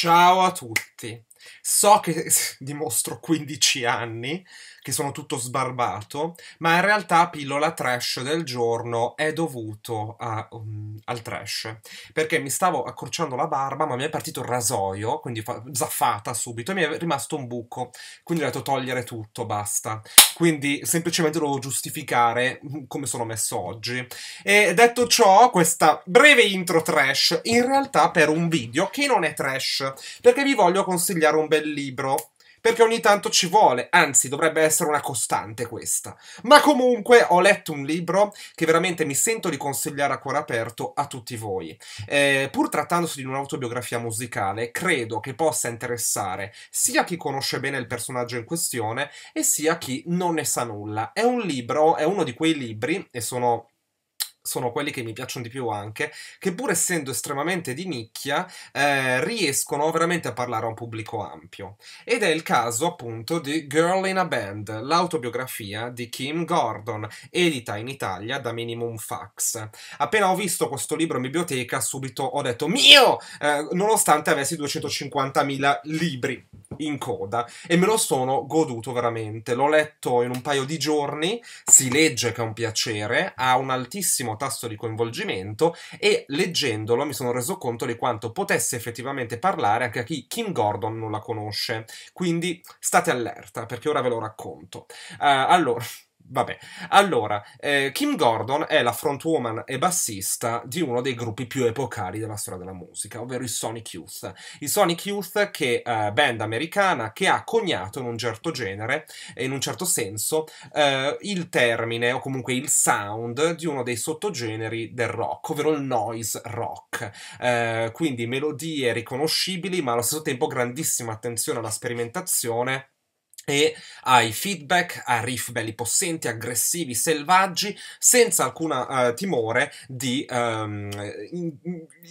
Ciao a tutti. So che dimostro 15 anni, che sono tutto sbarbato, ma in realtà pillola trash del giorno è dovuto a, um, al trash. Perché mi stavo accorciando la barba, ma mi è partito il rasoio, quindi fa- zaffata subito, e mi è rimasto un buco. Quindi ho detto togliere tutto, basta. Quindi semplicemente devo giustificare mm, come sono messo oggi. E detto ciò, questa breve intro trash, in realtà per un video che non è trash, perché vi voglio consigliare un bel libro perché ogni tanto ci vuole, anzi dovrebbe essere una costante questa. Ma comunque ho letto un libro che veramente mi sento di consigliare a cuore aperto a tutti voi. Eh, pur trattandosi di un'autobiografia musicale, credo che possa interessare sia chi conosce bene il personaggio in questione e sia chi non ne sa nulla. È un libro, è uno di quei libri, e sono sono quelli che mi piacciono di più anche, che pur essendo estremamente di nicchia, eh, riescono veramente a parlare a un pubblico ampio. Ed è il caso appunto di Girl in a Band, l'autobiografia di Kim Gordon, edita in Italia da Minimum Fax. Appena ho visto questo libro in biblioteca, subito ho detto mio! Eh, nonostante avessi 250.000 libri in coda e me lo sono goduto veramente. L'ho letto in un paio di giorni, si legge che è un piacere, ha un altissimo tasso di coinvolgimento e leggendolo mi sono reso conto di quanto potesse effettivamente parlare anche a chi Kim Gordon non la conosce. Quindi state allerta perché ora ve lo racconto. Uh, allora. Vabbè, allora, eh, Kim Gordon è la frontwoman e bassista di uno dei gruppi più epocali della storia della musica, ovvero i Sonic Youth. I Sonic Youth, che eh, band americana che ha coniato in un certo genere in un certo senso eh, il termine o comunque il sound di uno dei sottogeneri del rock, ovvero il noise rock. Eh, quindi melodie riconoscibili, ma allo stesso tempo grandissima attenzione alla sperimentazione e ai feedback, a riff belli possenti, aggressivi, selvaggi, senza alcun uh, timore di um, in,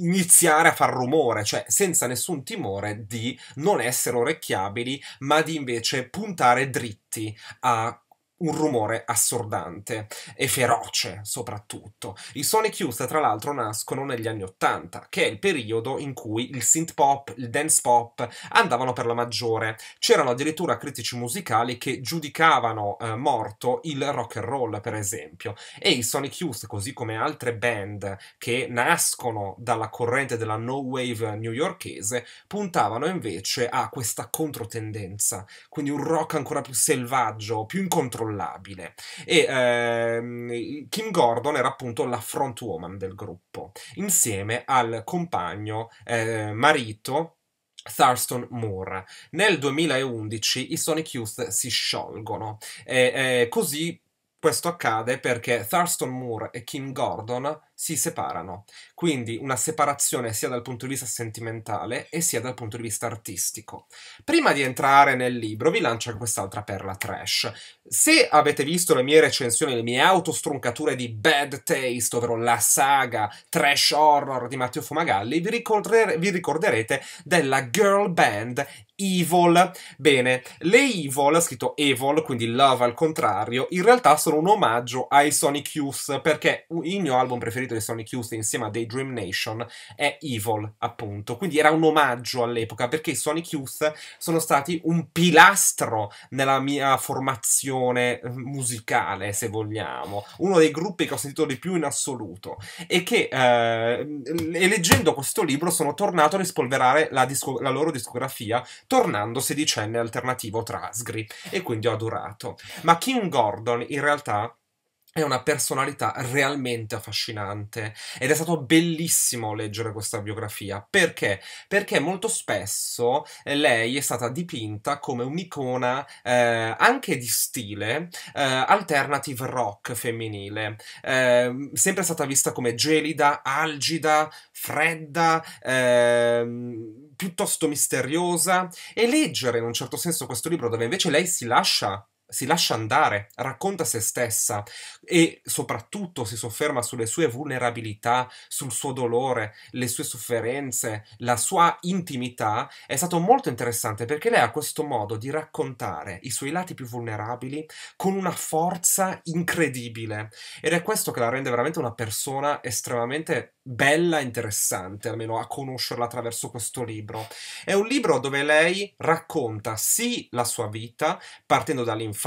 iniziare a far rumore, cioè senza nessun timore di non essere orecchiabili, ma di invece puntare dritti a un rumore assordante e feroce soprattutto. I Sonic Youth tra l'altro nascono negli anni Ottanta, che è il periodo in cui il synth pop, il dance pop andavano per la maggiore. C'erano addirittura critici musicali che giudicavano eh, morto il rock and roll, per esempio. E i Sonic Youth, così come altre band che nascono dalla corrente della no wave newyorkese, puntavano invece a questa controtendenza, quindi un rock ancora più selvaggio, più incontrollato incontrollabile. E ehm, Kim Gordon era appunto la frontwoman del gruppo, insieme al compagno eh, marito Thurston Moore. Nel 2011 i Sonic Youth si sciolgono e eh, così questo accade perché Thurston Moore e Kim Gordon si separano. Quindi una separazione sia dal punto di vista sentimentale e sia dal punto di vista artistico. Prima di entrare nel libro vi lancio quest'altra perla trash. Se avete visto le mie recensioni, le mie autostruncature di Bad Taste, ovvero la saga trash horror di Matteo Fumagalli, vi, ricorder- vi ricorderete della girl band Evil. Bene, le Evil, scritto Evil, quindi Love al contrario, in realtà sono un omaggio ai Sonic Youth, perché il mio album preferito preferito di Sonic Youth insieme a Daydream Nation è Evil, appunto. Quindi era un omaggio all'epoca perché Sonic Youth sono stati un pilastro nella mia formazione eh, musicale, se vogliamo. Uno dei gruppi che ho sentito di più in assoluto e che eh, leggendo questo libro sono tornato a rispolverare la, disco- la loro discografia tornando sedicenne alternativo Trasgri e quindi ho adorato. Ma Kim Gordon in realtà è una personalità realmente affascinante ed è stato bellissimo leggere questa biografia. Perché? Perché molto spesso eh, lei è stata dipinta come un'icona eh, anche di stile eh, alternative rock femminile. Eh, sempre stata vista come gelida, algida, fredda, ehm, piuttosto misteriosa. E leggere in un certo senso questo libro dove invece lei si lascia si lascia andare, racconta se stessa e soprattutto si sofferma sulle sue vulnerabilità, sul suo dolore, le sue sofferenze, la sua intimità, è stato molto interessante perché lei ha questo modo di raccontare i suoi lati più vulnerabili con una forza incredibile ed è questo che la rende veramente una persona estremamente bella e interessante, almeno a conoscerla attraverso questo libro. È un libro dove lei racconta sì la sua vita, partendo dall'infanzia,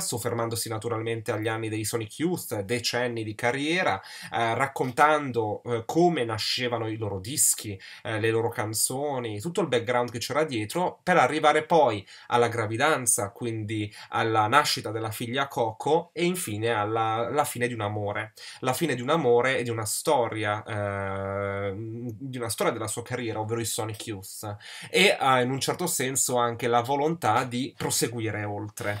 soffermandosi naturalmente agli anni dei Sonic Youth, decenni di carriera, eh, raccontando eh, come nascevano i loro dischi, eh, le loro canzoni, tutto il background che c'era dietro, per arrivare poi alla gravidanza, quindi alla nascita della figlia Coco e infine alla, alla fine di un amore. La fine di un amore e di una storia eh, di una storia della sua carriera, ovvero i Sonic Youth, e ha in un certo senso anche la volontà di proseguire oltre.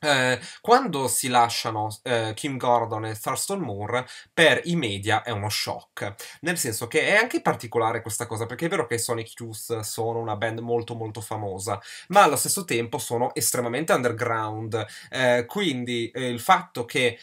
Eh, quando si lasciano eh, Kim Gordon e Thurston Moore per i media è uno shock. Nel senso che è anche particolare questa cosa perché è vero che Sonic Youth sono una band molto molto famosa ma allo stesso tempo sono estremamente underground. Eh, quindi eh, il fatto che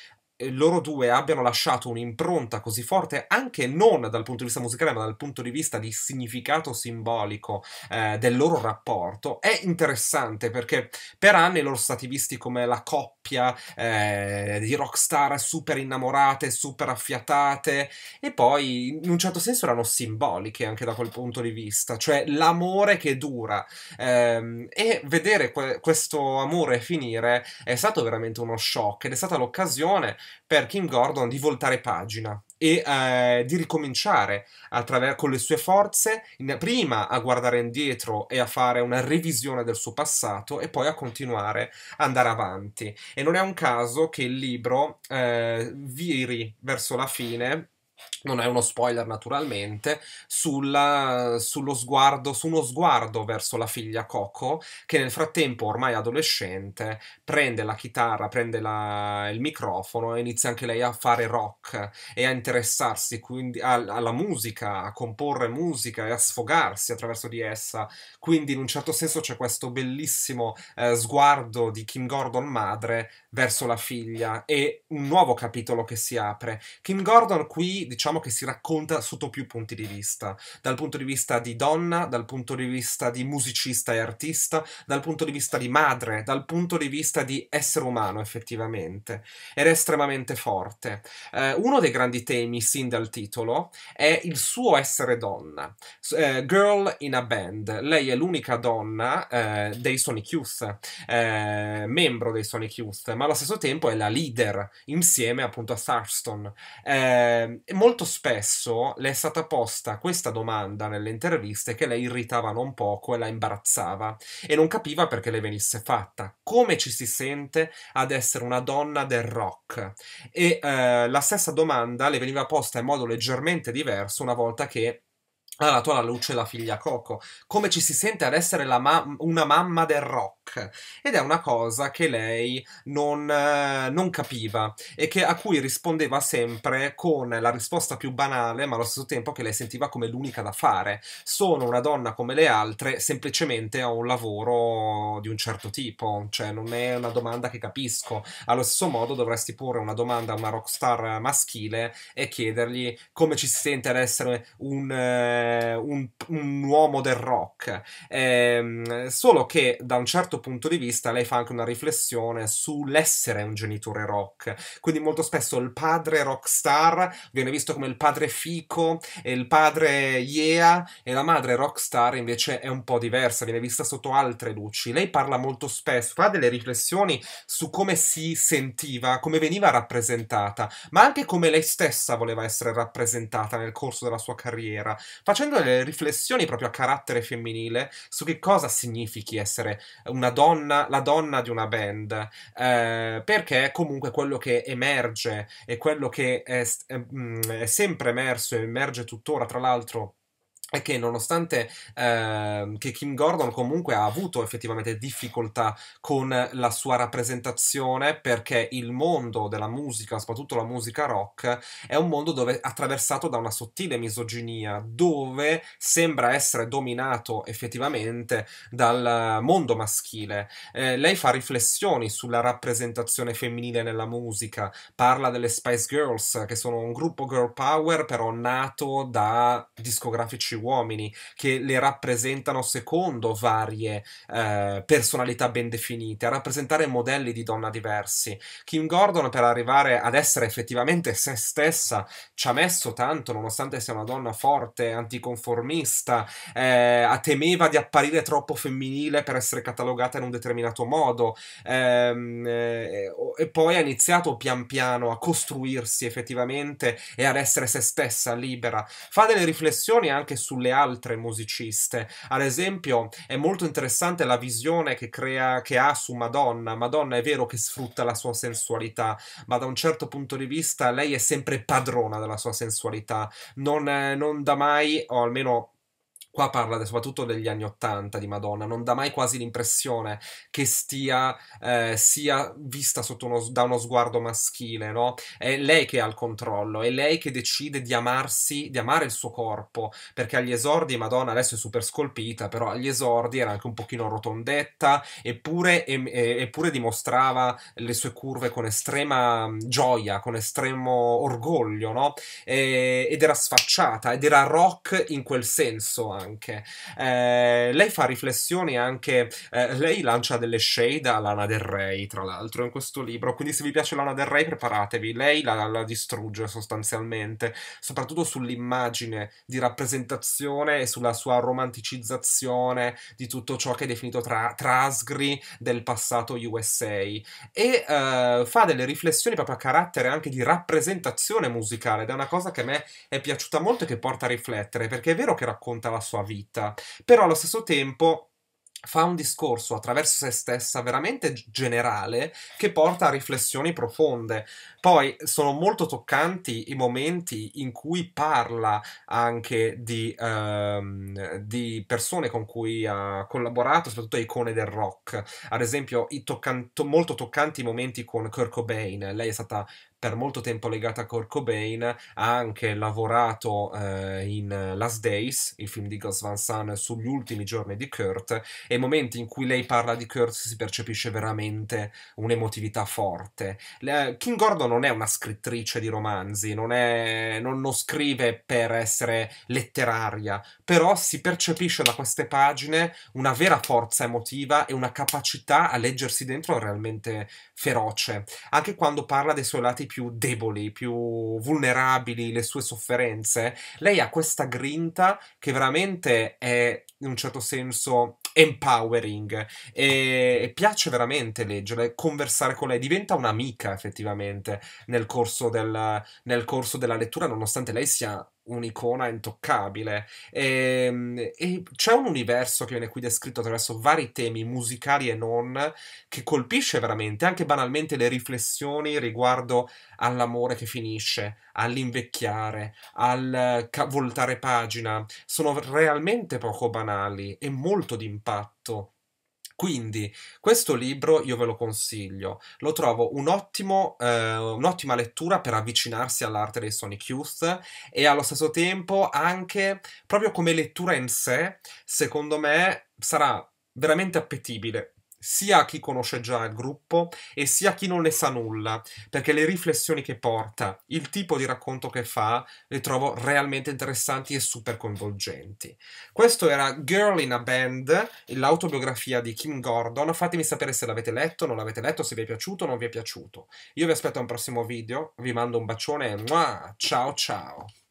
loro due abbiano lasciato un'impronta così forte anche non dal punto di vista musicale ma dal punto di vista di significato simbolico eh, del loro rapporto. È interessante perché per anni loro sono stati visti come la coppia eh, di rockstar super innamorate, super affiatate e poi in un certo senso erano simboliche anche da quel punto di vista, cioè l'amore che dura. Eh, e vedere que- questo amore finire è stato veramente uno shock ed è stata l'occasione per Kim Gordon di voltare pagina e eh, di ricominciare attraver- con le sue forze, in, prima a guardare indietro e a fare una revisione del suo passato e poi a continuare ad andare avanti. E non è un caso che il libro eh, viri verso la fine non è uno spoiler naturalmente, sulla, sullo sguardo, su uno sguardo verso la figlia Coco, che nel frattempo, ormai adolescente, prende la chitarra, prende la, il microfono e inizia anche lei a fare rock e a interessarsi quindi a, alla musica, a comporre musica e a sfogarsi attraverso di essa. Quindi in un certo senso c'è questo bellissimo eh, sguardo di Kim Gordon madre verso la figlia e un nuovo capitolo che si apre. Kim Gordon qui diciamo che si racconta sotto più punti di vista, dal punto di vista di donna, dal punto di vista di musicista e artista, dal punto di vista di madre, dal punto di vista di essere umano effettivamente. Ed è estremamente forte. Eh, uno dei grandi temi, sin dal titolo, è il suo essere donna. Eh, girl in a band. Lei è l'unica donna eh, dei Sonic Youth, eh, membro dei Sonic Youth, ma allo stesso tempo è la leader insieme appunto a Thurston. Eh, molto spesso le è stata posta questa domanda nelle interviste che lei irritava non poco e la imbarazzava e non capiva perché le venisse fatta. Come ci si sente ad essere una donna del rock? E eh, la stessa domanda le veniva posta in modo leggermente diverso una volta che ha dato alla luce la figlia Coco. Come ci si sente ad essere ma- una mamma del rock? Ed è una cosa che lei non, eh, non capiva e che, a cui rispondeva sempre con la risposta più banale, ma allo stesso tempo che lei sentiva come l'unica da fare. Sono una donna come le altre, semplicemente ho un lavoro di un certo tipo, cioè non è una domanda che capisco. Allo stesso modo dovresti porre una domanda a una rockstar maschile e chiedergli come ci si sente ad essere un eh, un, un, uomo del rock. Eh, solo che da un certo punto di vista lei fa anche una riflessione sull'essere un genitore rock. Quindi molto spesso il padre rockstar viene visto come il padre fico e il padre yeah e la madre rockstar invece è un po' diversa, viene vista sotto altre luci. Lei parla molto spesso, fa delle riflessioni su come si sentiva, come veniva rappresentata, ma anche come lei stessa voleva essere rappresentata nel corso della sua carriera. Fa facendo delle riflessioni proprio a carattere femminile su che cosa significhi essere una donna, la donna di una band, eh, perché comunque quello che emerge e quello che è, è, mm, è sempre emerso e emerge tuttora, tra l'altro è che nonostante eh, che Kim Gordon comunque ha avuto effettivamente difficoltà con la sua rappresentazione perché il mondo della musica, soprattutto la musica rock, è un mondo dove attraversato da una sottile misoginia, dove sembra essere dominato effettivamente dal mondo maschile. Eh, lei fa riflessioni sulla rappresentazione femminile nella musica, parla delle Spice Girls, che sono un gruppo girl power però nato da discografici uomini che le rappresentano secondo varie eh, personalità ben definite, a rappresentare modelli di donna diversi. Kim Gordon per arrivare ad essere effettivamente se stessa ci ha messo tanto, nonostante sia una donna forte, anticonformista, eh, temeva di apparire troppo femminile per essere catalogata in un determinato modo ehm, eh, e poi ha iniziato pian piano a costruirsi effettivamente e ad essere se stessa libera. Fa delle riflessioni anche su sulle altre musiciste. Ad esempio, è molto interessante la visione che, crea, che ha su Madonna. Madonna è vero che sfrutta la sua sensualità, ma da un certo punto di vista lei è sempre padrona della sua sensualità. Non, non dà mai, o almeno Qua parla soprattutto degli anni Ottanta di Madonna, non dà mai quasi l'impressione che stia eh, sia vista uno, da uno sguardo maschile, no? È lei che ha il controllo, è lei che decide di amarsi, di amare il suo corpo, perché agli esordi Madonna adesso è super scolpita, però agli esordi era anche un pochino rotondetta, eppure, e, eppure dimostrava le sue curve con estrema gioia, con estremo orgoglio, no? E, ed era sfacciata, ed era rock in quel senso anche. Eh, lei fa riflessioni anche, eh, lei lancia delle shade a Lana Del Rey, tra l'altro, in questo libro, quindi se vi piace Lana Del Rey preparatevi, lei la, la distrugge sostanzialmente, soprattutto sull'immagine di rappresentazione e sulla sua romanticizzazione di tutto ciò che è definito tra, trasgri del passato USA e eh, fa delle riflessioni proprio a carattere anche di rappresentazione musicale ed è una cosa che a me è piaciuta molto e che porta a riflettere perché è vero che racconta la sua sua vita, però allo stesso tempo fa un discorso attraverso se stessa veramente generale che porta a riflessioni profonde. Poi sono molto toccanti i momenti in cui parla anche di, um, di persone con cui ha collaborato, soprattutto icone del rock. Ad esempio, toccan- molto toccanti i momenti con Kurt Cobain. Lei è stata per molto tempo legata a Kurt Cobain, ha anche lavorato eh, in Last Days, il film di Gus Van Sant, sugli ultimi giorni di Kurt, e i momenti in cui lei parla di Kurt si percepisce veramente un'emotività forte. Le, King Gordon non è una scrittrice di romanzi, non, è, non, non scrive per essere letteraria, però si percepisce da queste pagine una vera forza emotiva e una capacità a leggersi dentro realmente feroce, anche quando parla dei suoi lati più deboli, più vulnerabili, le sue sofferenze, lei ha questa grinta che veramente è in un certo senso empowering e, piace veramente leggere, conversare con lei, diventa un'amica effettivamente nel corso, del, nel corso della lettura, nonostante lei sia un'icona intoccabile. E, ehm, e, c'è un universo che viene qui descritto attraverso vari temi musicali e non, che colpisce veramente, anche banalmente le riflessioni riguardo all'amore che finisce, all'invecchiare, al voltare pagina, sono realmente poco banali e molto d'impatto. Quindi, questo libro io ve lo consiglio, lo trovo un ottimo, eh, un'ottima lettura per avvicinarsi all'arte dei Sonic Youth e allo stesso tempo anche, proprio come lettura in sé, secondo me sarà veramente appetibile sia a chi conosce già il gruppo e sia a chi non ne sa nulla, perché le riflessioni che porta, il tipo di racconto che fa, le trovo realmente interessanti e super coinvolgenti. Questo era Girl in a Band, l'autobiografia di Kim Gordon. Fatemi sapere se l'avete letto, non l'avete letto, se vi è piaciuto o non vi è piaciuto. Io vi aspetto a un prossimo video, vi mando un bacione e ciao ciao!